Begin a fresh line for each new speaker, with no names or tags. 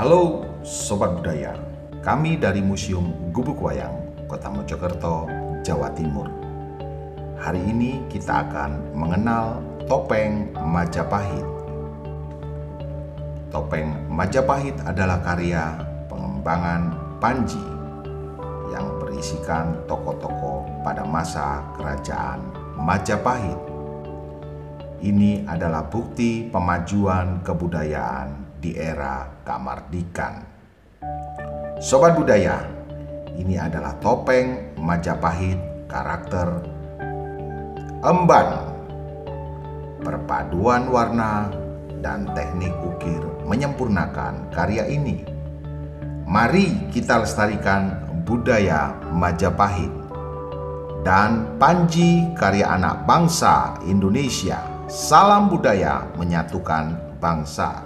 Halo Sobat Budaya, kami dari Museum Gubuk Wayang, Kota Mojokerto, Jawa Timur. Hari ini kita akan mengenal topeng Majapahit. Topeng Majapahit adalah karya pengembangan Panji yang berisikan tokoh-tokoh pada masa kerajaan Majapahit. Ini adalah bukti pemajuan kebudayaan di era kemerdekaan. Sobat budaya, ini adalah topeng Majapahit karakter emban. Perpaduan warna dan teknik ukir menyempurnakan karya ini. Mari kita lestarikan budaya Majapahit dan Panji karya anak bangsa Indonesia. Salam budaya menyatukan bangsa.